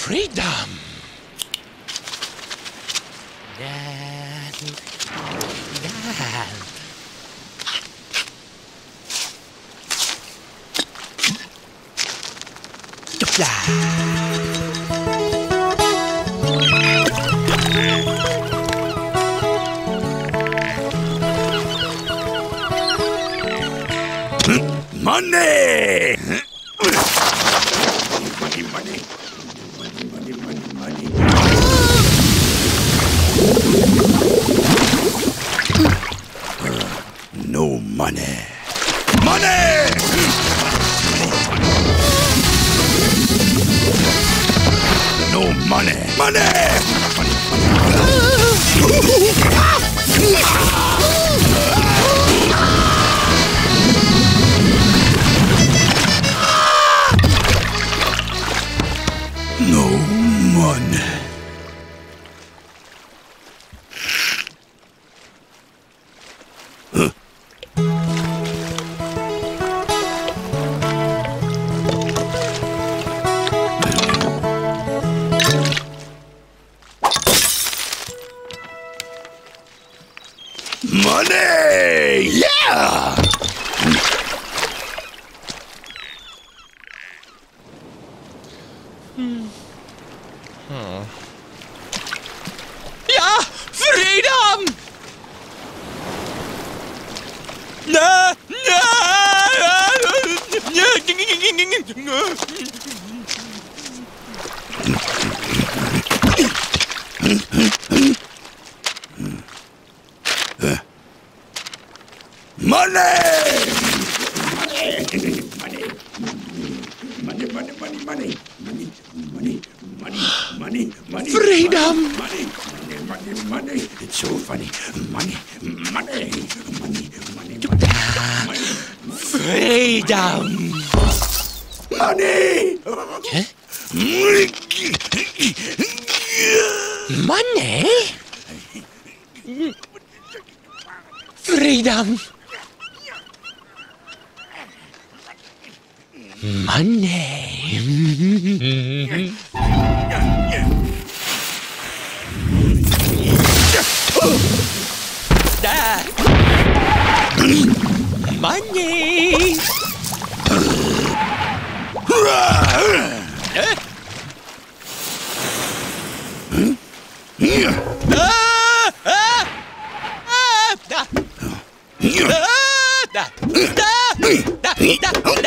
Freedom! Dan, Dan. Money! Money. Money! No money. Money! No ah! Money! Yeah! Hmm. Ja, freedom! Nö, Money! Money! Money! Money, money, money, money. Money, money, money, money, money. Freedom! Money, money, money, money. It's so funny. Money, money, money, money, money. freedom! Money! Money? Freedom! Money! Да! Money! Да! Да! Да! Да! Да! Да!